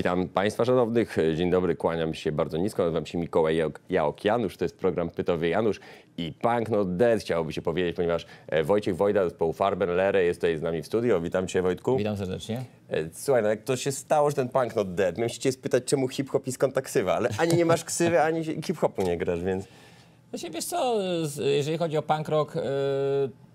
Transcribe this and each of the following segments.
Witam Państwa szanownych. Dzień dobry, kłaniam się bardzo nisko. Nazywam się Mikołaj Jaok Janusz. To jest program Pytowy Janusz i Punk No Dead chciałoby się powiedzieć, ponieważ e, Wojciech Wojda z zespołu Farben Lere jest tutaj z nami w studio. Witam Cię Wojtku. Witam serdecznie. E, Słuchaj, no jak to się stało, że ten Punk Not Dead? Miałem się cię spytać, czemu hip-hop i skąd ta ksywa, ale ani nie masz ksywy, ani hip-hopu nie grasz, więc... Znaczy, wiesz co, jeżeli chodzi o punk rock, y,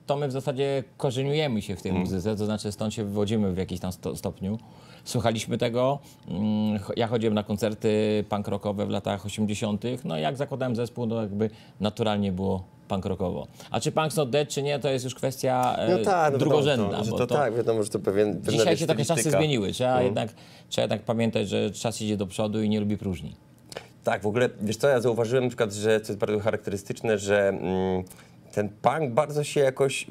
to my w zasadzie korzeniujemy się w tej muzyce, to znaczy stąd się wywodzimy w jakimś tam sto, stopniu. Słuchaliśmy tego. Mm, Ja chodziłem na koncerty punk rockowe w latach 80. No jak zakładałem zespół, to jakby naturalnie było punk rockowo. A czy punk's not dead, czy nie, to jest już kwestia e, No tak, no drugorzędna. że bo to, tak, wiadomo, że to pewien, Dzisiaj się trochę czasy zmieniły. Trzeba, jednak, trzeba jednak pamiętać, że czas idzie do przodu i nie lubi próżni. Tak, w ogóle, wiesz co, ja zauważyłem na przykład, że to jest bardzo charakterystyczne, że mm, ten punk bardzo się jakoś,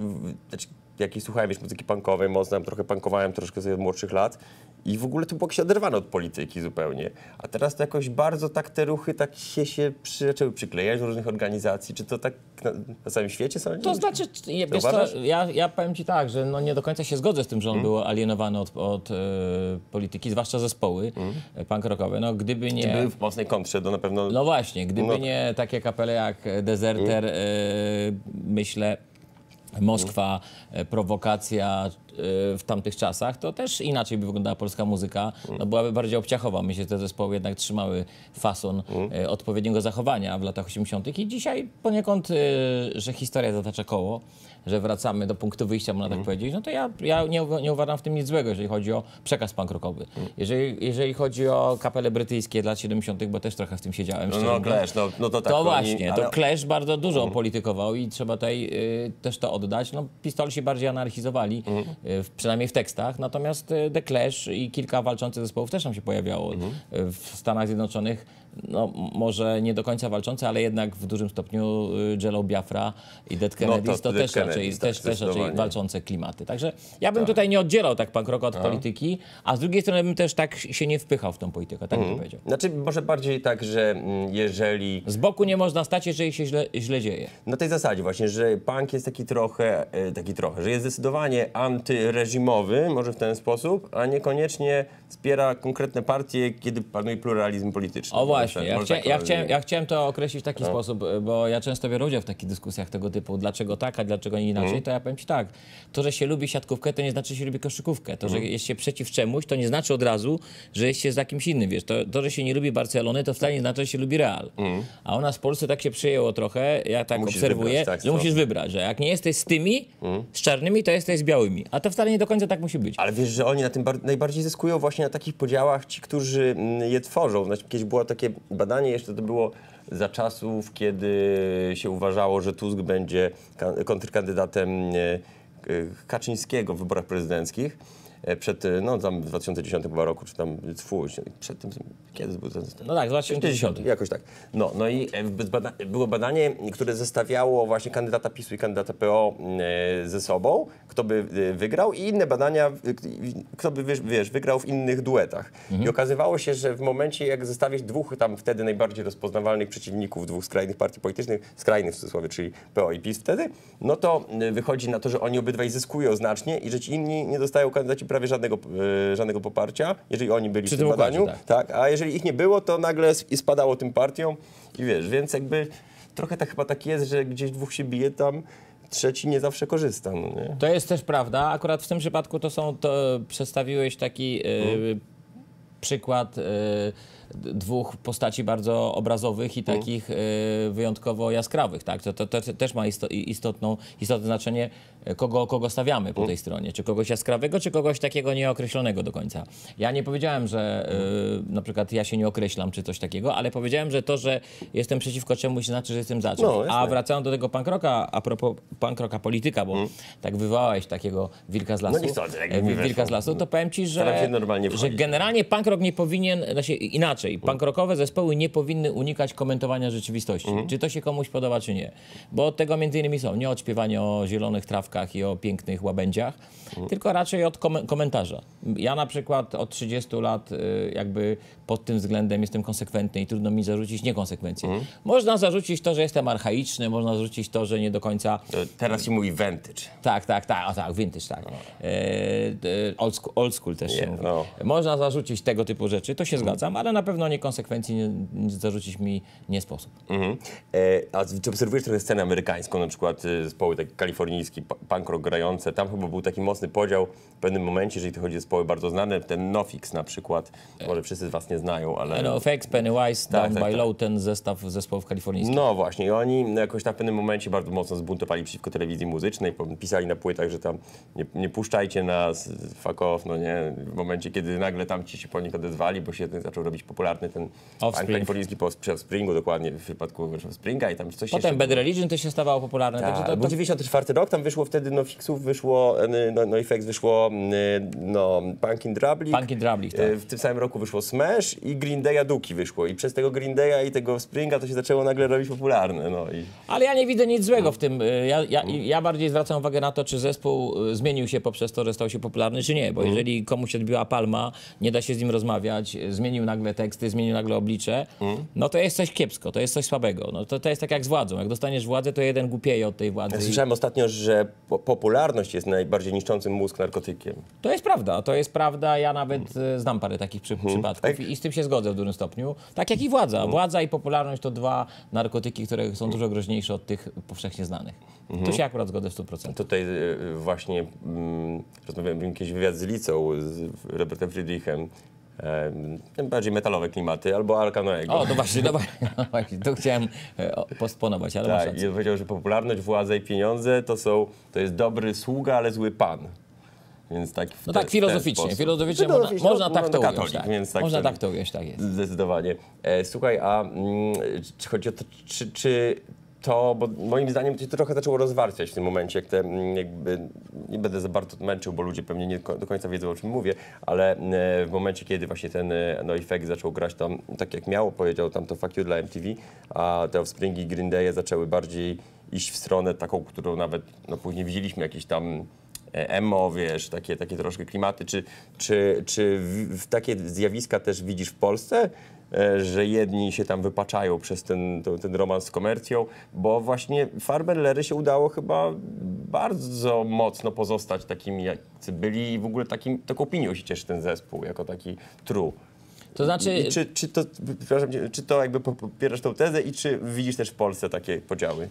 znaczy, jak słuchałem wiesz, muzyki punkowej, mocno trochę punkowałem troszkę z młodszych lat i w ogóle to było jakieś oderwane od polityki zupełnie. A teraz to jakoś bardzo tak te ruchy tak się, się przy, zaczęły przyklejać do różnych organizacji. Czy to tak na, na całym świecie są? To znaczy, je- co, uważasz? ja, ja powiem ci tak, że no nie do końca się zgodzę z tym, że on był alienowany od, od e, polityki, zwłaszcza zespoły e, punk rockowe. No gdyby nie... Były w mocnej kontrze do na pewno... No właśnie, gdyby No. nie takie kapele jak Deserter, e, myślę, Moskwa, prowokacja w tamtych czasach, to też inaczej by wyglądała polska muzyka, no byłaby bardziej obciachowa. Myślę, że te zespoły jednak trzymały fason e, odpowiedniego zachowania w latach 80. i dzisiaj poniekąd, e, że historia zatacza koło, że wracamy do punktu wyjścia, można tak powiedzieć, no to ja, ja nie, nie uważam w tym nic złego, jeżeli chodzi o przekaz punk rockowy. Jeżeli, jeżeli chodzi o kapele brytyjskie lat 70., bo też trochę w tym siedziałem, No, no Clash, no, no to tak. to oni- właśnie, ale- to Clash bardzo dużo politykował i trzeba tutaj y, też to oddać. No, Pistolsi bardziej anarchizowali, w, przynajmniej w tekstach, natomiast y, The Clash i kilka walczących zespołów też tam się pojawiało y, w Stanach Zjednoczonych. No, może nie do końca walczące, ale jednak w dużym stopniu y, Jello Biafra i Dead Kennedys to, Dead też, raczej, Kennedys, tak, też, też raczej walczące klimaty. Także ja bym tutaj nie oddzielał tak punk rocka od polityki, a z drugiej strony bym też tak się nie wpychał w tą politykę, tak bym to powiedział. Znaczy, może bardziej tak, że mm, jeżeli Z boku nie można stać, jeżeli się źle, źle dzieje. Na tej zasadzie właśnie, że punk jest taki trochę, e, taki trochę, że jest zdecydowanie antyreżimowy, może w ten sposób, a niekoniecznie wspiera konkretne partie, kiedy panuje pluralizm polityczny. O właśnie, ja, Może chcia, tak ja, chciałem, ja chciałem to określić w taki sposób, bo ja często biorę udział w takich dyskusjach tego typu, dlaczego tak, a dlaczego nie inaczej, to ja powiem Ci tak, to, że się lubi siatkówkę, to nie znaczy, że się lubi koszykówkę, to, że jest się przeciw czemuś, to nie znaczy od razu, że jest się za kimś innym, wiesz, to, to że się nie lubi Barcelony, to wcale nie znaczy, że się lubi Real, a u nas w Polsce tak się przyjęło trochę, ja tak Musisz obserwuję, wybrać, tak, że musisz wybrać, że jak nie jesteś z tymi, z czarnymi, to jesteś z białymi, a to wcale nie do końca tak musi być. Ale wiesz, że oni na tym bar- najbardziej zyskują właśnie na takich podziałach ci, którzy mm, je tworzą. Znaczy, kiedyś było takie badanie, jeszcze to było za czasów, kiedy się uważało, że Tusk będzie ka- kontrkandydatem e, e, Kaczyńskiego w wyborach prezydenckich. E, Przed, e, no tam w 2010 chyba roku, czy tam, twój, przed tym, kiedy był ten... No tak, z 2010. Jakoś tak. No, no i e, bada było badanie, które zestawiało właśnie kandydata PiSu i kandydata PO ze sobą, kto by wygrał i inne badania, kto by wiesz, wiesz, wygrał w innych duetach. I okazywało się, że w momencie jak zestawić dwóch tam wtedy najbardziej rozpoznawalnych przeciwników dwóch skrajnych partii politycznych, skrajnych w cudzysłowie, czyli PO i PiS wtedy, no to wychodzi na to, że oni obydwaj zyskują znacznie i że ci inni nie dostają kandydaci prawie żadnego, e, żadnego poparcia, jeżeli oni byli Przy w tym badaniu. tak. Tak, a jeżeli ich nie było, to nagle spadało tym partiom i wiesz, więc jakby trochę tak chyba tak jest, że gdzieś dwóch się bije tam, trzeci nie zawsze korzysta, no nie? To jest też prawda. Akurat w tym przypadku to są, to przedstawiłeś taki e, przykład d- dwóch postaci bardzo obrazowych i takich e, wyjątkowo jaskrawych. Tak? To, to, to też ma isto, istotną, istotne znaczenie, e, kogo, kogo stawiamy po tej stronie. Czy kogoś jaskrawego, czy kogoś takiego nieokreślonego do końca. Ja nie powiedziałem, że e, na przykład ja się nie określam, czy coś takiego, ale powiedziałem, że to, że jestem przeciwko czemuś, znaczy, że jestem za czymś. No. A wracając do tego punk rocka, a propos punk rocka polityka, bo tak wywołałeś takiego wilka z lasu. Mm. No nie sądzę, jak e, wilka z lasu, to powiem ci, że, że generalnie punk rock nie powinien, znaczy inaczej, punk rockowe zespoły nie powinny unikać komentowania rzeczywistości, Mhm. czy to się komuś podoba, czy nie. Bo od tego między innymi są nie od śpiewania o zielonych trawkach i o pięknych łabędziach, Mhm. tylko raczej od kom- komentarza. Ja na przykład od 30 lat y, jakby pod tym względem jestem konsekwentny i trudno mi zarzucić niekonsekwencję. Mhm. Można zarzucić to, że jestem archaiczny, można zarzucić to, że nie do końca To Teraz się mówi vintage. tak, tak, tak, o tak, vintage, tak. E, e, old, school, old school też się Nie, mówi. no. Można zarzucić tego tego typu rzeczy, to się zgadzam, ale na pewno nie konsekwencji nie, nie zarzucić mi nie sposób. Mhm. E, a czy obserwujesz trochę scenę amerykańską, na przykład y, zespoły takie kalifornijski, punk rock grające, tam chyba był taki mocny podział w pewnym momencie, jeżeli to chodzi o zespoły bardzo znane, ten Nofix na przykład, może wszyscy z was nie znają, ale... NoFX, Pennywise, Tak, Down tak, by tak. Low, ten zestaw zespołów kalifornijskich. No właśnie, i oni jakoś tam w pewnym momencie bardzo mocno zbuntowali przeciwko telewizji muzycznej, po- pisali na płytach, że tam nie, nie puszczajcie nas, fuck off, no nie, w momencie, kiedy nagle tam ci się po nich odezwali, bo się zaczął robić popularny ten kalifornijski po przy Springu, dokładnie w przypadku Springa i tam coś Potem jeszcze Bad Religion też się stawało popularne. Tak, także to, był to, 94 rok, tam wyszło wtedy no Fixów, wyszło, no, no Effects wyszło no Punk in Drablik. Punk in Drablik, tak. Y, W tym samym roku wyszło Smash i Green Day'a Duki wyszło i przez tego Green Day'a i tego Springa to się zaczęło nagle robić popularne, no i... Ale ja nie widzę nic złego w tym. Y, Ja, ja, ja bardziej zwracam uwagę na to, czy zespół y, zmienił się poprzez to, że stał się popularny, czy nie. Bo jeżeli komuś odbiła palma, nie da się z nim rozmawiać, zmienił nagle teksty, zmienił nagle oblicze, no to jest coś kiepsko, to jest coś słabego. No to, to jest tak jak z władzą. Jak dostaniesz władzę, to jeden głupieje od tej władzy. Ja I- słyszałem ostatnio, że po popularność jest najbardziej niszczącym mózg narkotykiem. To jest prawda, to jest prawda. Ja nawet e, znam parę takich przy, przypadków i, i z tym się zgodzę w dużym stopniu. Tak jak i władza. Władza i popularność to dwa narkotyki, które są dużo groźniejsze od tych powszechnie znanych. Tu się akurat zgodzę w 100%. Tutaj y, właśnie mm, rozmawiałem jakiś wywiad z Licą, z Robertem Friedrichem, em, bardziej metalowe klimaty, albo Alcanoego. O, to właśnie, no właśnie, tu chciałem e, postponować, ale masz Tak, rację. i on powiedział, że popularność, władza i pieniądze to są, to jest dobry sługa, ale zły pan. Więc tak w No te- tak, filozoficznie, filozoficznie można, można no, tak to ująć. katolik, Tak. więc tak Można tak to ująć, tak jest. Zdecydowanie. E, słuchaj, a mm, czy chodzi o to, czy, czy to, bo moim zdaniem to się trochę zaczęło rozwarstwiać w tym momencie, jak te, mm, jakby, nie będę za bardzo męczył, bo ludzie pewnie nie do końca wiedzą, o czym mówię, ale e, w momencie, kiedy właśnie ten e, no, zaczął grać tam tak jak miało, powiedział tam to fuck dla MTV, a te Offspringi Green Day'e zaczęły bardziej iść w stronę taką, którą nawet no, później widzieliśmy jakieś tam e, emo, wiesz, takie, takie troszkę klimaty. Czy, czy, czy w, w takie zjawiska też widzisz w Polsce, że jedni się tam wypaczają przez ten, to, ten romans z komercją? Bo właśnie Farbenlery się udało chyba bardzo mocno pozostać takimi, jacy byli i w ogóle takim, taką opinią się cieszy ten zespół, jako taki true. To znaczy, czy, czy, to, przepraszam, czy to jakby popierasz tą tezę i czy widzisz też w Polsce takie podziały?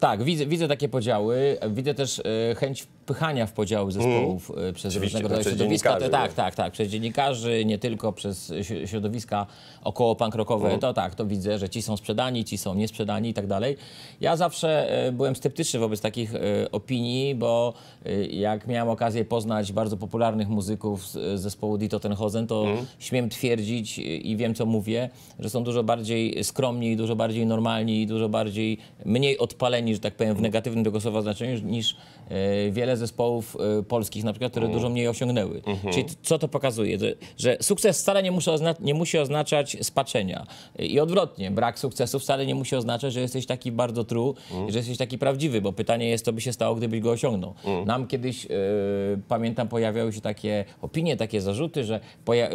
Tak, widzę, widzę takie podziały. Widzę też e, chęć wpychania w podziały zespołów e, przez Oczywiście, różnego rodzaju środowiska. dziennikarzy, tak, tak, tak. Przez dziennikarzy, nie tylko przez śro- środowiska około punkrokowe. To tak, to widzę, że ci są sprzedani, ci są niesprzedani i tak dalej. Ja zawsze e, byłem sceptyczny wobec takich e, opinii, bo jak miałem okazję poznać bardzo popularnych muzyków z zespołu Dito Tenhosen, to śmiem twierdzić i wiem, co mówię, że są dużo bardziej skromni, dużo bardziej normalni, dużo bardziej mniej odpaleni, że tak powiem, w negatywnym tego słowa znaczeniu, niż wiele zespołów e, polskich, na przykład, które dużo mniej osiągnęły. Czyli t- co to pokazuje? Że, że sukces wcale nie musi, nie musi oznaczać spaczenia. I odwrotnie, brak sukcesu wcale nie musi oznaczać, że jesteś taki bardzo true, i że jesteś taki prawdziwy, bo pytanie jest, co by się stało, gdybyś go osiągnął. Nam kiedyś, e, pamiętam, pojawiały się takie opinie, takie zarzuty, że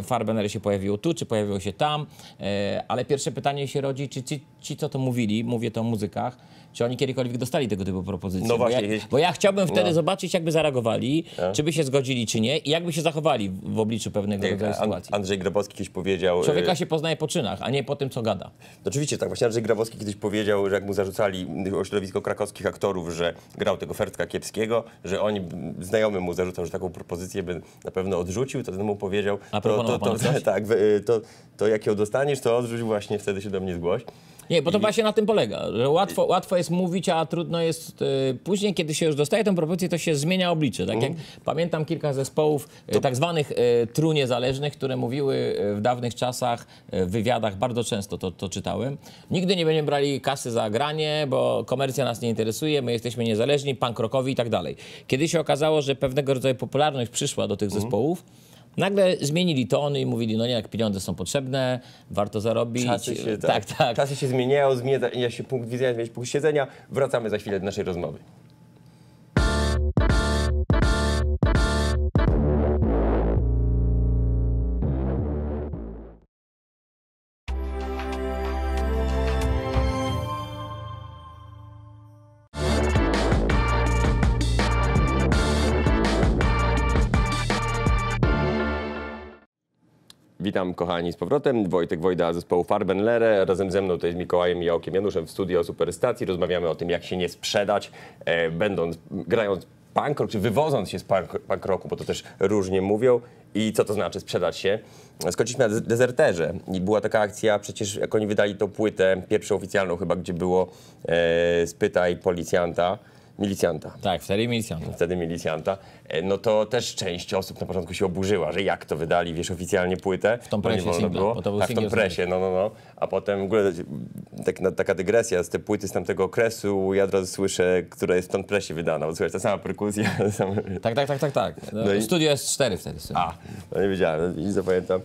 Farbener się pojawiło tu, czy pojawiło się tam, e, ale pierwsze pytanie się rodzi, czy ci, ci, co to mówili, mówię to o muzykach, czy oni kiedykolwiek dostali tego typu propozycje? No bo, właśnie, ja, jeśli- bo ja chciałbym wtedy No. zobaczyć, jakby zareagowali, czy by się zgodzili, czy nie i jakby się zachowali w, obliczu pewnego rodzaju An- sytuacji. Andrzej Grabowski kiedyś powiedział... e, Człowieka się poznaje po czynach, a nie po tym, co gada. No Oczywiście tak, właśnie Andrzej Grabowski kiedyś powiedział, że jak mu zarzucali o środowisko krakowskich aktorów, że grał tego Fertka Kiepskiego, że oni, znajomy mu zarzucał, że taką propozycję by na pewno odrzucił, to ten mu powiedział, A to, to, to, coś? tak, wy- to, to jak ją dostaniesz, to odrzuć właśnie, wtedy się do mnie zgłoś. Nie, bo to właśnie na tym polega, że łatwo, łatwo jest mówić, a trudno jest y, później, kiedy się już dostaje tę propozycję, to się zmienia oblicze. Tak jak pamiętam kilka zespołów y, tak zwanych y, tru niezależnych, które mówiły w dawnych czasach w wywiadach, bardzo często to, to czytałem. Nigdy nie będziemy brali kasy za granie, bo komercja nas nie interesuje, my jesteśmy niezależni, punk rockowi i tak dalej. Kiedy się okazało, że pewnego rodzaju popularność przyszła do tych zespołów, Nagle zmienili tony i mówili, no nie, jak pieniądze są potrzebne, warto zarobić. Czasy się, tak, tak. Czasy się zmieniają, zmienia się punkt widzenia, zmienia się punkt siedzenia. Wracamy za chwilę do naszej rozmowy. Witam kochani z powrotem. Wojtek Wojda z zespołu Farbenlere. Razem ze mną to jest Mikołajem i Jokiem Januszem w studio Superstacji. Rozmawiamy o tym, jak się nie sprzedać, e, będąc, grając punk rock, czy wywodząc się z punk, punk rocku, bo to też różnie mówią. I co to znaczy sprzedać się? Skończyliśmy na dezerterze i była taka akcja, przecież jak oni wydali tą płytę, pierwszą oficjalną chyba, gdzie było e, spytaj policjanta, milicjanta Tak, w serii milicjantów. wtedy milicjanta, e, no to też część osób na początku się oburzyła, że jak to wydali, wiesz, oficjalnie płytę. W tą presie singla, bo to był tak, w tą presie, no, no, no. A potem w ogóle tak, na, taka dygresja z tej płyty z tamtego okresu, ja od razu słyszę, która jest w tą presie wydana, bo słuchaj, ta sama perkusja. Tak, tak, tak, tak, tak. No, i- Studio jest 4 wtedy. A, no nie wiedziałem, nie zapamiętam.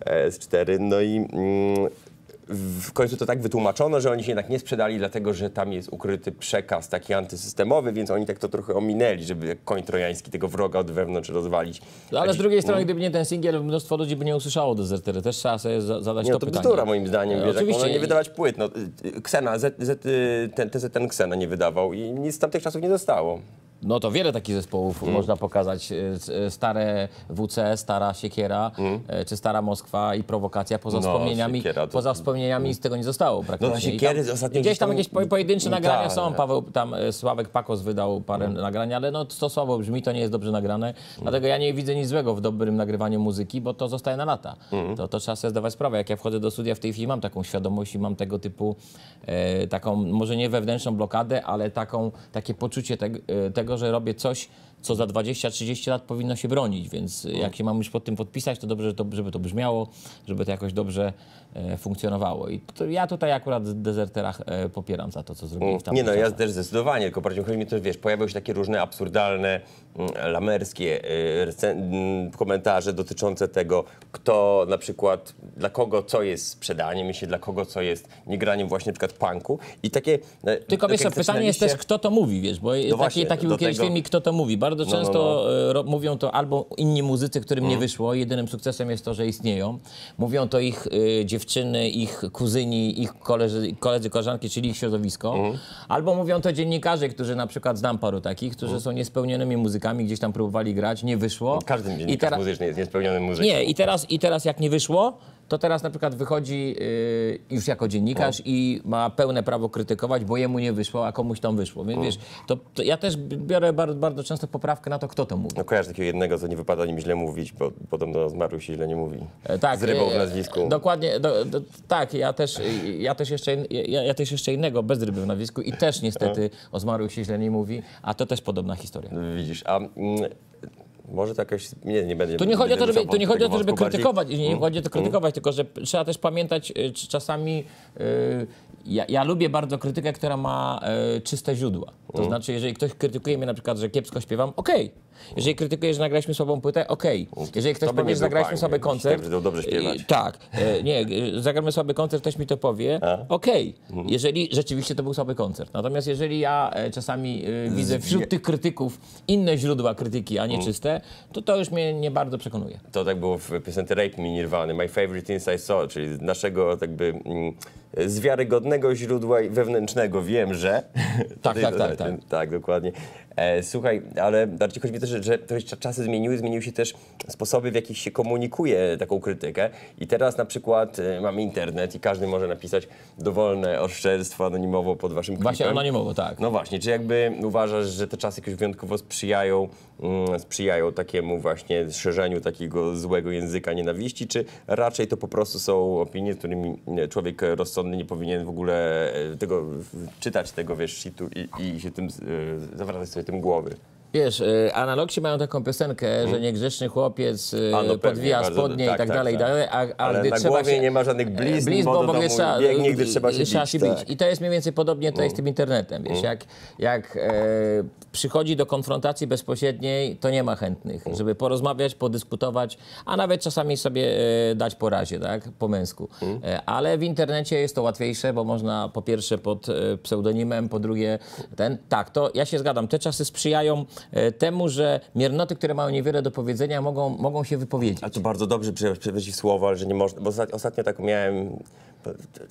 E, Z cztery, no i... Mm, w końcu to tak wytłumaczono, że oni się jednak nie sprzedali, dlatego że tam jest ukryty przekaz taki antysystemowy, więc oni tak to trochę ominęli, żeby koń trojański tego wroga od wewnątrz rozwalić. No, ale z drugiej strony, gdyby nie ten singiel, mnóstwo ludzi by nie usłyszało Dezertery. Też trzeba sobie za- zadać Nie, no to to pytanie. bzdura moim zdaniem, E, wiesz, Oczywiście. nie wydawać płyt. No, y, y, Ksena, Z, Z, y, ten, ten Ksena nie wydawał i nic z tamtych czasów nie zostało. No to wiele takich zespołów Mm. można pokazać. E, e, Stare WC, stara Siekiera, e, czy stara Moskwa i prowokacja. Poza Mm. No, wspomnieniami, Siekiera to- poza wspomnieniami z tego nie zostało praktycznie. No, Siekiery tam, ostatnio Gdzieś tam tam- jakieś po- pojedyncze No, nagrania tak. są. Paweł, tam Sławek Pakos wydał parę nagrań, ale no to słabo brzmi, to nie jest dobrze nagrane. Dlatego ja nie widzę nic złego w dobrym nagrywaniu muzyki, bo to zostaje na lata. To, to trzeba sobie zdawać sprawę. Jak ja wchodzę do studia w tej chwili, mam taką świadomość i mam tego typu e, taką, może nie wewnętrzną blokadę, ale taką, takie poczucie teg, e, tego, że robię coś, co za 20-30 lat powinno się bronić, więc e, jak się mam już pod tym podpisać, to dobrze, że to, żeby to brzmiało, żeby to jakoś dobrze e, funkcjonowało. I to ja tutaj akurat w dezerterach e, popieram za to, co zrobili w Nie tamtych no, ja też zdecydowanie, tylko bardziej chodzi mi też, wiesz, pojawiały się takie różne absurdalne, mm, lamerskie recen- mm, komentarze dotyczące tego, kto na przykład, dla kogo co jest sprzedaniem, myślę, dla kogo co jest niegraniem właśnie na przykład punku i takie... e, Tylko tak wiesz, pytanie jest też, kto to mówi, wiesz, bo taki, właśnie, taki był kiedyś tego- filmik, kto to mówi. Bardzo No, no, często e, ro, mówią to albo inni muzycy, którym Mhm. nie wyszło, jedynym sukcesem jest to, że istnieją. Mówią to ich e, dziewczyny, ich kuzyni, ich koledzy, koledzy, koleżanki, czyli ich środowisko. Mhm. Albo mówią to dziennikarze, którzy na przykład, znam paru takich, którzy Mhm. są niespełnionymi muzykami, gdzieś tam próbowali grać, nie wyszło. Każdy I dziennikarz teraz- muzyczny jest niespełniony muzyką. nie, i teraz, i teraz jak nie wyszło, to teraz na przykład wychodzi y, już jako dziennikarz No. i ma pełne prawo krytykować, bo jemu nie wyszło, a komuś tam wyszło. No. Więc wiesz, to, to ja też biorę bardzo, bardzo często poprawkę na to, kto to mówi. No kojarzę takiego jednego, co nie wypada nim źle mówić, bo podobno zmarł się źle nie mówi. E, Tak, Z rybą w e, nazwisku. Dokładnie, do, do, tak, ja też, ja, też jeszcze, ja, ja też jeszcze innego bez ryby w nazwisku i też niestety No. o zmarłych się źle nie mówi, a to też podobna historia. Widzisz, a... Mm, może to jakoś... Nie, nie będę... Tu nie chodzi o to, żeby, tu nie chodzi o to, żeby krytykować, nie Mm. chodzi o to krytykować, tylko że trzeba też pamiętać, czy czasami y, ja, ja lubię bardzo krytykę, która ma y, czyste źródła. To Mm. znaczy, jeżeli ktoś krytykuje mnie na przykład, że kiepsko śpiewam, okej. Jeżeli krytykuje, że nagraliśmy słabą płytę, okej. Jeżeli ktoś To by powie, że nagraliśmy słaby koncert... tak, że to dobrze śpiewać. tak. y, Nie, y, zagramy słaby koncert, ktoś mi to powie, okej. Mhm. Jeżeli rzeczywiście to był słaby koncert. Natomiast jeżeli ja e, czasami widzę wśród tych krytyków inne źródła krytyki, a nie Mhm. czyste, to to już mnie nie bardzo przekonuje. To tak było w piosence Rape Me Nirwany, My Favorite Things I Saw, czyli naszego jakby mm, z wiarygodnego źródła i wewnętrznego wiem, że... Tak, tak, tak, tak. Tak, dokładnie. E, słuchaj, ale bardziej chodzi mi też, że, to czasy zmieniły, zmieniły się też sposoby, w jakich się komunikuje taką krytykę i teraz na przykład e, mamy internet i każdy może napisać dowolne oszczerstwo anonimowo pod waszym klipem. Właśnie anonimowo, tak. No właśnie, czy jakby uważasz, że te czasy jakoś wyjątkowo sprzyjają, mm, sprzyjają takiemu właśnie szerzeniu takiego złego języka nienawiści, czy raczej to po prostu są opinie, z którymi człowiek rozsądny nie powinien w ogóle e, tego czytać tego, wiesz, shitu i, i się tym e, zawracać sobie tym głowy. Wiesz, y, analogsi mają taką piosenkę, że niegrzeczny chłopiec y. A, no podwija spodnie tak, i tak, tak, dalej, i tak. dalej, a, a Ale gdy na trzeba głowie się, nie ma żadnych blizn, blizn bo bo domu trzeba, biegnie, gdy trzeba się bić, bić. tak. I to jest mniej więcej podobnie to jest z tym internetem. Mm. Wiesz, jak, jak e, przychodzi do konfrontacji bezpośredniej, to nie ma chętnych, Mm. żeby porozmawiać, podyskutować, a nawet czasami sobie e, dać po razie, tak, po męsku. Mm. E, ale w internecie jest to łatwiejsze, bo można po pierwsze pod e, pseudonimem, po drugie ten, tak, to ja się zgadzam, te czasy sprzyjają e, temu, że miernoty, które mają niewiele do powiedzenia, mogą, mogą się wypowiedzieć. Ale to bardzo dobrze przewrócić słowa, że nie można, bo ostat- ostatnio tak miałem...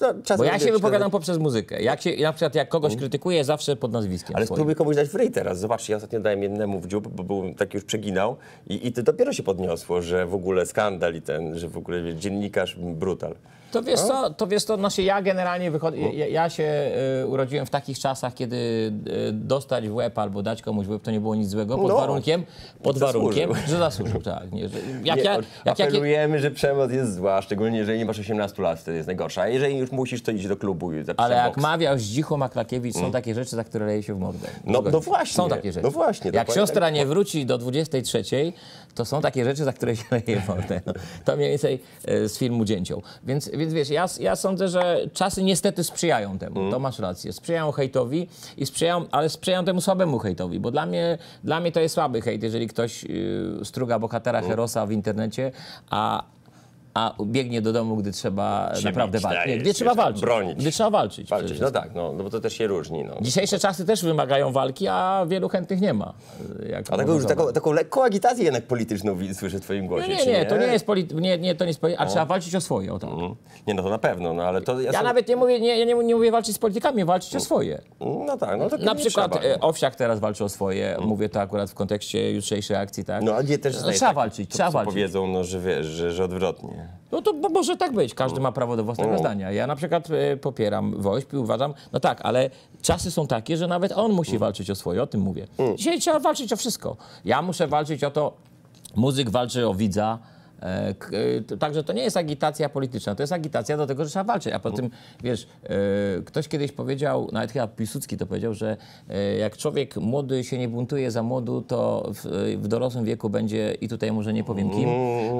No, Bo ja się wypowiadam poprzez muzykę. Jak się, na przykład jak kogoś krytykuję, zawsze pod nazwiskiem Ale swoim. spróbuj komuś dać w ryj teraz. Zobaczcie, ja ostatnio dałem jednemu w dziób, bo był taki już przeginał i, i to dopiero się podniosło, że w ogóle skandal i ten, że w ogóle dziennikarz brutal. To wiesz co, to wiesz co, znaczy ja generalnie wychodzę, ja, ja się y, urodziłem w takich czasach, kiedy y, dostać w łeb albo dać komuś w łeb to nie było nic złego, pod No, warunkiem, pod zasłużył. warunkiem, że zasłużył, tak. Nie, że, jak Nie, ja, jak, jak, apelujemy, że przemoc jest zła, szczególnie jeżeli nie masz 18 lat, wtedy jest najgorsza. A jeżeli już musisz, to idź do klubu i ale jak boks. mawiał Zdzichu Maklakiewicz, są takie rzeczy, za które leje się w mordę. No- no właśnie, Są takie rzeczy. no właśnie, Jak dokładnie siostra tak. nie wróci do 23, to są takie rzeczy, za które się leje w mordę. No, to mniej więcej e, z filmu Dzięcioł. Więc, więc wiesz, ja, ja sądzę, że czasy niestety sprzyjają temu. Mm. To masz rację. Sprzyjają hejtowi, i sprzyjają, ale sprzyjają temu słabemu hejtowi, bo dla mnie, dla mnie to jest słaby hejt, jeżeli ktoś y, struga bohatera Mm. Herosa w internecie, a a biegnie do domu, gdy trzeba Się naprawdę walczyć. tak Nie, jest, gdy trzeba walczyć. bronić. Gdy trzeba walczyć. Walczyć. No tak, no, no bo to też się różni. No. Dzisiejsze czasy też wymagają walki, a wielu chętnych nie ma. A taką, już, taką, taką lekką agitację jednak polityczną słyszę w twoim nie, głosie. nie, czy nie, to nie jest polity- nie, nie, to nie jest polity- a trzeba walczyć o swoje. O tak. Mm. Nie, no to na pewno, no ale to... Ja sam- nawet nie mówię, nie, ja nie, nie mówię walczyć z politykami, walczyć o swoje. No tak, no to Na nie przykład trzeba. e, Owsiak teraz walczy o swoje, mówię to akurat w kontekście jutrzejszej akcji, tak? No, a nie też No, trzeba tak, walczyć, trzeba walczyć. powiedzą, no, że wiesz, że, że odwrotnie. No to może tak być, każdy ma prawo do własnego zdania. Ja na przykład e, popieram WOŚP i uważam, no tak, ale czasy są takie, że nawet on musi walczyć o swoje, o tym mówię. Dzisiaj trzeba walczyć o wszystko. Ja muszę walczyć o to, muzyk walczy o widza, Także to nie jest agitacja polityczna, to jest agitacja do tego, że trzeba walczyć. A potem, wiesz, e, ktoś kiedyś powiedział, nawet chyba Piłsudski to powiedział, że e, jak człowiek młody się nie buntuje za młodu, to w, dorosłym wieku będzie, i tutaj może nie powiem kim,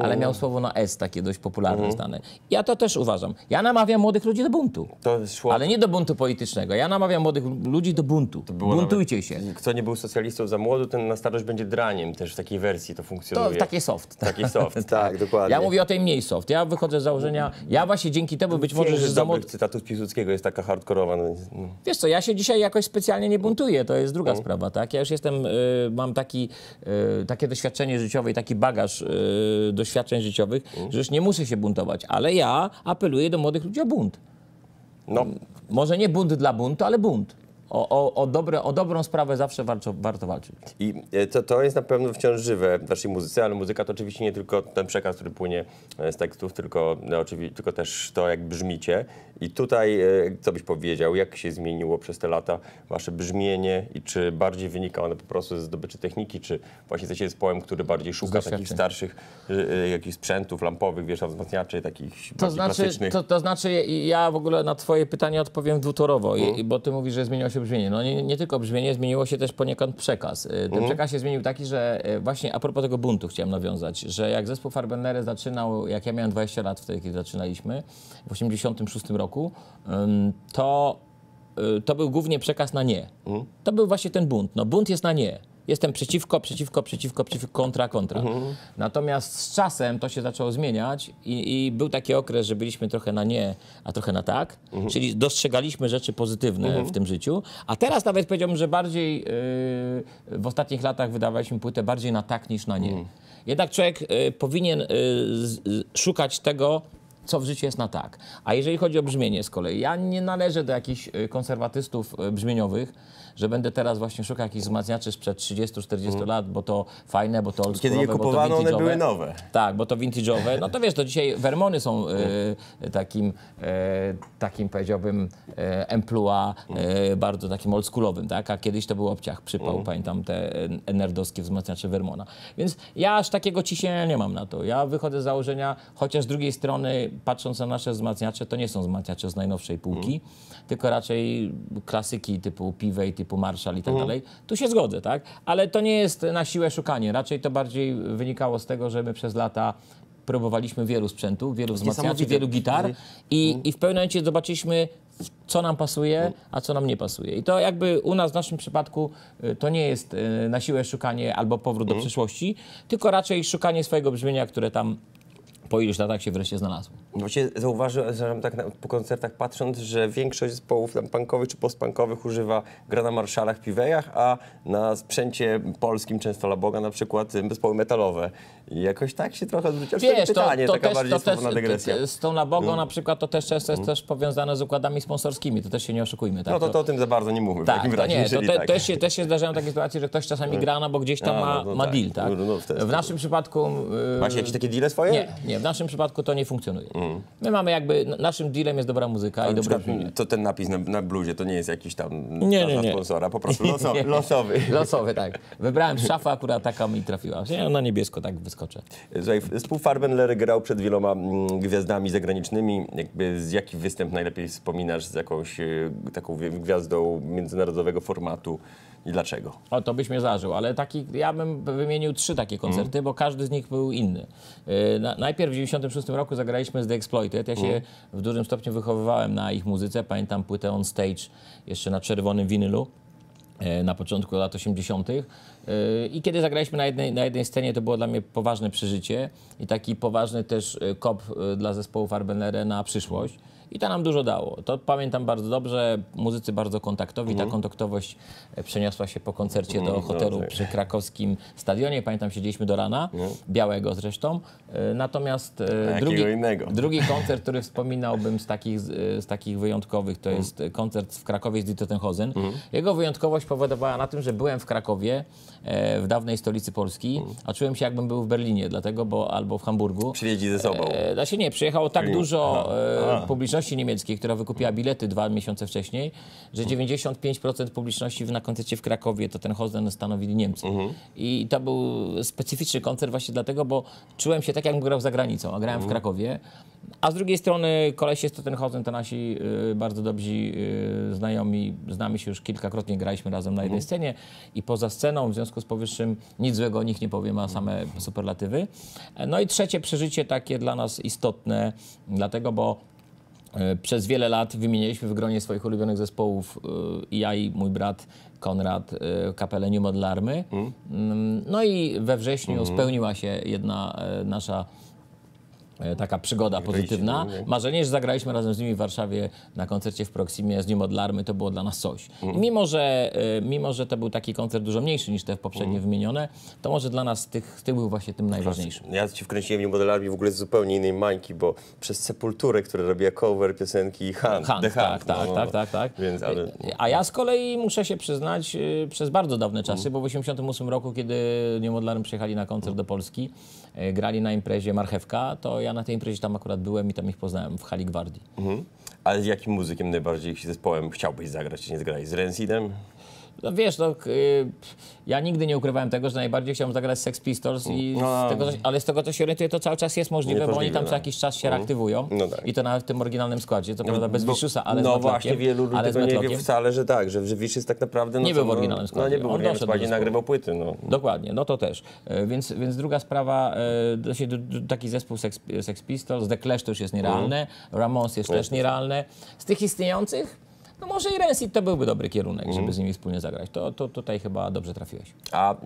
ale miał słowo na S, takie dość popularne znane. Ja to też uważam. Ja namawiam młodych ludzi do buntu. To szło... Ale nie do buntu politycznego. Ja namawiam młodych ludzi do buntu. Buntujcie się. Kto nie był socjalistą za młodu, ten na starość będzie draniem. Też w takiej wersji to To funkcjonuje. takie soft. Taki soft, tak, dokładnie. Ja mówię o tej mniej soft. Ja wychodzę z założenia, ja właśnie dzięki temu być może, że za młody... cytatów Piłsudskiego jest taka hardkorowa. No, no. Wiesz co, ja się dzisiaj jakoś specjalnie nie buntuję, to jest No. druga sprawa, tak? Ja już jestem, y, mam taki, y, takie doświadczenie życiowe i taki bagaż y, doświadczeń życiowych, Mm. że już nie muszę się buntować, ale ja apeluję do młodych ludzi o bunt. no, Może nie bunt dla buntu, ale bunt. O, o, o, dobre, o dobrą sprawę zawsze warto, warto walczyć. I e, to, to jest na pewno wciąż żywe w naszej muzyce, ale muzyka to oczywiście nie tylko ten przekaz, który płynie e, z tekstów, tylko, no, oczywiście, tylko też to, jak brzmicie. I tutaj, e, co byś powiedział, jak się zmieniło przez te lata wasze brzmienie i czy bardziej wynika one po prostu ze zdobyczy techniki, czy właśnie jesteście zespołem, który bardziej szuka takich starszych jakichś sprzętów lampowych, wiesz, wzmacniaczy, takich To znaczy, klasycznych. to, to znaczy, ja w ogóle na twoje pytanie odpowiem dwutorowo, Mhm. bo ty mówisz, że zmieniło się brzmienie. No nie, nie tylko brzmienie, zmieniło się też poniekąd przekaz. Y, Ten Mhm. przekaz się zmienił taki, że y, właśnie a propos tego buntu chciałem nawiązać, że jak zespół Farbenere zaczynał, jak ja miałem 20 lat wtedy, kiedy zaczynaliśmy, w 86 roku, to y, to był głównie przekaz na nie. Mhm. To był właśnie ten bunt. No bunt jest na nie. Jestem przeciwko, przeciwko, przeciwko, przeciwko, kontra, kontra. Mhm. Natomiast z czasem to się zaczęło zmieniać i, i był taki okres, że byliśmy trochę na nie, a trochę na tak. Mhm. Czyli dostrzegaliśmy rzeczy pozytywne w tym życiu. A teraz nawet powiedziałbym, że bardziej yy, w ostatnich latach wydawaliśmy płytę bardziej na tak niż na nie. Mhm. Jednak człowiek y, powinien y, z, z, szukać tego, co w życiu jest na tak. A jeżeli chodzi o brzmienie z kolei, ja nie należę do jakichś y, konserwatystów y, brzmieniowych, że będę teraz właśnie szukał jakichś wzmacniaczy sprzed 30-40 lat, bo to fajne, bo to Mm. Kiedy je oldschoolowe, kupowano, one były nowe. Tak, bo to vintage'owe. No to wiesz, to dzisiaj Vermony są e, takim, e, takim powiedziałbym, e, emploi e, bardzo takim oldschoolowym, tak? A kiedyś to był obciach, przypał, pamiętam te nerdowskie wzmacniacze Vermona. Więc ja aż takiego ciśnienia nie mam na to. Ja wychodzę z założenia, chociaż z drugiej strony, patrząc na nasze wzmacniacze, to nie są wzmacniacze z najnowszej półki, tylko raczej klasyki typu Pivey, typu Marshall i tak dalej. Tu się zgodzę, tak? Ale to nie jest na siłę szukanie. Raczej to bardziej wynikało z tego, że my przez lata próbowaliśmy wielu sprzętów, wielu wzmacniaczy, wielu gitar i, i w pewnym momencie zobaczyliśmy, co nam pasuje, a co nam nie pasuje. I to jakby u nas w naszym przypadku y, to nie jest y, na siłę szukanie albo powrót do przeszłości, tylko raczej szukanie swojego brzmienia, które tam po iluś latach się wreszcie znalazło. Właśnie zauważyłem tak na, po koncertach patrząc, że większość zespołów tam punkowych czy postpunkowych używa gra na marszalach, piwejach, a na sprzęcie polskim często Laboga na przykład y, zespoły metalowe. I jakoś tak się trochę zwróciło. Wiesz, to, pytanie, to taka też, bardziej to też dygresja. z tą nabogą na przykład to też często jest też powiązane z układami sponsorskimi, to też się nie oszukujmy. Tak? No to, to o tym za bardzo nie mówmy w tak, takim to razie. nie, to te, tak. też, się, też się zdarzają takie sytuacje, że ktoś czasami gra, no bo gdzieś tam A, ma, no to ma tak. deal, tak? No, no, w w naszym przypadku... y, Macie jakieś takie deale swoje? Nie, nie, w naszym przypadku to nie funkcjonuje. My mamy jakby, naszym dealem jest dobra muzyka i dobre przykład, brzmienie. to ten napis na, na bluzie to nie jest jakiś tam Nie, nie, nie. sponsora, po prostu loso, losowy. Losowy, tak. Wybrałem szafę, akurat taka mi trafiła. Ja na niebiesko tak wyskoczę. Słuchaj, zespół Farbenler grał przed wieloma mm, gwiazdami zagranicznymi. Jakby z jaki występ najlepiej wspominasz z jakąś e, taką wi- gwiazdą międzynarodowego formatu i dlaczego? O, to byś mnie zażył, ale taki, ja bym wymienił trzy takie koncerty, bo każdy z nich był inny. Yy, Na, najpierw w 96 roku zagraliśmy z The Exploited. Ja się w dużym stopniu wychowywałem na ich muzyce. Pamiętam płytę On Stage jeszcze na czerwonym winylu e, na początku lat 80. Yy, I kiedy zagraliśmy na jednej, na jednej scenie, to było dla mnie poważne przeżycie i taki poważny też kop dla zespołu Farbenere na przyszłość. I to nam dużo dało. To pamiętam bardzo dobrze. Muzycy bardzo kontaktowi. Ta kontaktowość e, przeniosła się po koncercie do hotelu tak. przy krakowskim stadionie. Pamiętam, siedzieliśmy do rana, białego zresztą. E, Natomiast e, drugi, drugi koncert, który wspominałbym z takich, z, takich wyjątkowych, to jest koncert w Krakowie z Dieter. Jego wyjątkowość powodowała na tym, że byłem w Krakowie, w dawnej stolicy Polski, a czułem się jakbym był w Berlinie, dlatego, bo albo w Hamburgu. Przywieźli ze sobą. Znaczy nie, przyjechało tak dużo e, A. publiczności niemieckiej, która wykupiła bilety dwa miesiące wcześniej, że 95% publiczności na koncercie w Krakowie to ten Hosen stanowili Niemcy. I to był specyficzny koncert właśnie dlatego, bo czułem się tak, jakbym grał za granicą, a grałem w Krakowie. A z drugiej strony kolesie z Tottenhausen to nasi y, bardzo dobrzy y, znajomi, znamy się już kilkakrotnie, graliśmy razem na jednej scenie i poza sceną, w związku z powyższym nic złego o nich nie powiem, a same superlatywy. No i trzecie przeżycie takie dla nas istotne, dlatego, bo przez wiele lat wymienialiśmy w gronie swoich ulubionych zespołów e, i ja i mój brat Konrad e, kapelę New Model Army. Mm, No i we wrześniu spełniła się jedna e, nasza e, taka przygoda pozytywna. do niej. Marzenie, że zagraliśmy razem z nimi w Warszawie na koncercie w Proximie z New Model Army, to było dla nas coś. I mimo, że, e, mimo, że to był taki koncert dużo mniejszy niż te poprzednie wymienione, to może dla nas tych, tych był właśnie tym najważniejszym. Ja ci wkręciłem w modelarni w ogóle z zupełnie innej mańki, bo przez Sepulturę, która robiła cover piosenki Hunt, Hunt, The tak, Hunt. tak, no, tak, tak, tak. Więc, ale... A ja z kolei muszę się przyznać, przez bardzo dawne czasy, bo w 1988 roku, kiedy Niemodlarem przyjechali na koncert do Polski, grali na imprezie Marchewka, to ja na tej imprezie tam akurat byłem i tam ich poznałem w hali Gwardii. Mhm. Ale z jakim muzykiem najbardziej zespołem chciałbyś zagrać, czy nie zgrać? Z Rensidem? No wiesz, no, y, ja nigdy nie ukrywałem tego, że najbardziej chciałem zagrać Sex Pistols, i No. z tego, co- ale z tego co się orientuję, to cały czas jest możliwe, bo oni tam no. co jakiś czas się reaktywują No tak. i to nawet w tym oryginalnym składzie, co prawda bez Wiszusa, ale No właśnie, wielu ludzi tego nie wie wcale, że tak, że, Wisz jest tak naprawdę... No, Nie był w no, oryginalnym No składzie. nie był w oryginalnym składzie, nagrywał płyty, no. Dokładnie, no to też. E, Więc, więc druga sprawa, e, to taki zespół Sex, Sex Pistols, The Clash to już jest nierealne, Ramones jest też nierealne. Z tych istniejących, no może i Rancid to byłby dobry kierunek, żeby z nimi wspólnie zagrać. To, to tutaj chyba dobrze trafiłeś. A e,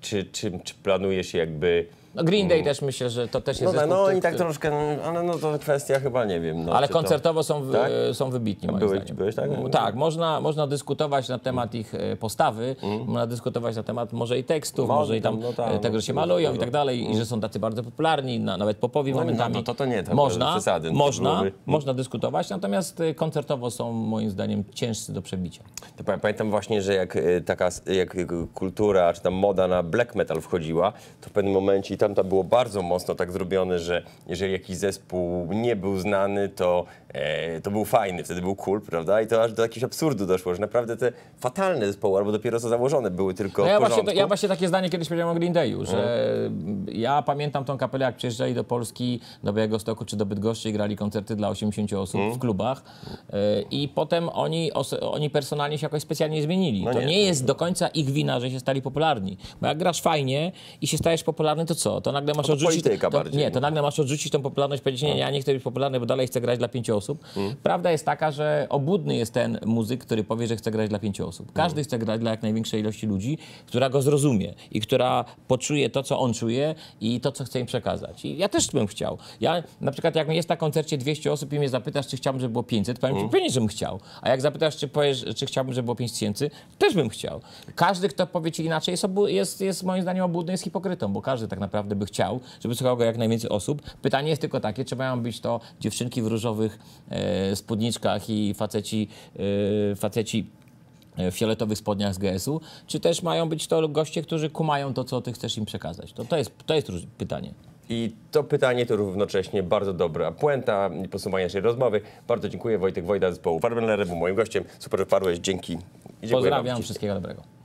czy, czy, czy planujesz jakby... No Green Day też myślę, że to też No jest tak, zespół, no oni tak troszkę, no, ale no to kwestia chyba, nie wiem. No, Ale czy to- koncertowo są, w, Tak? są wybitni, moim byłeś- zdaniem. byłeś tak? M, Tak, można, można dyskutować na temat ich e, postawy, można dyskutować na temat może i tekstów, Mo- może i tam no tak, e, tego, no, że się no, malują no, i tak dalej, i że są tacy bardzo popularni, na, nawet popowi No, momentami. no, to- to nie, to można, przesady, no można, można dyskutować, natomiast e, koncertowo są moim zdaniem ciężcy do przebicia. To pa- pamiętam właśnie, że jak taka jak kultura, czy tam moda na black metal wchodziła, to w pewnym momencie i tam to było bardzo mocno tak zrobione, że jeżeli jakiś zespół nie był znany, to, to był fajny, wtedy był cool, prawda? I to aż do jakiegoś absurdu doszło, że naprawdę te fatalne zespoły, albo dopiero co założone, były tylko No ja, właśnie, ja właśnie takie zdanie kiedyś powiedziałem o Green Dayu, że ja pamiętam tą kapelę, jak przyjeżdżali do Polski, do Białegostoku czy do Bydgoszczy i grali koncerty dla 80 osób Mhm. w klubach e, i potem oni, oni personalnie się jakoś specjalnie zmienili. No to nie. nie. jest do końca ich wina, że się stali popularni. Bo jak grasz fajnie i się stajesz popularny, to co? To nagle masz to odrzucić... polityka to, bardziej, nie, no. to nagle masz odrzucić tą popularność powiedzieć, nie, ja nie chcę być popularny, bo dalej chcę grać dla pięciu osób. Osób. Prawda jest taka, że obłudny jest ten muzyk, który powie, że chce grać dla pięciu osób. Każdy chce grać dla jak największej ilości ludzi, która go zrozumie i która poczuje to, co on czuje i to, co chce im przekazać. I ja też bym chciał. Ja na przykład jak jest na koncercie 200 osób i mnie zapytasz, czy chciałbym, żeby było 500, powiem ci pewnie, żebym chciał. A jak zapytasz, czy powiesz, czy chciałbym, żeby było 5000, też bym chciał. Każdy, kto powie ci inaczej, jest, jest, jest moim zdaniem obłudny, jest hipokrytą, bo każdy tak naprawdę by chciał, żeby słuchało go jak najwięcej osób. Pytanie jest tylko takie, czy mają być to dziewczynki w różowych spódniczkach i faceci, e, faceci e, w fioletowych spodniach z GS-u, czy też mają być to goście, którzy kumają to, co ty chcesz im przekazać. To, to, jest, to jest pytanie. I to pytanie to równocześnie bardzo dobra puenta i podsumowanie naszej rozmowy. Bardzo dziękuję. Wojtek Wojda z zespołu był moim gościem. Super, że wpadłeś. Dzięki. Pozdrawiam, wszystkiego dobrego.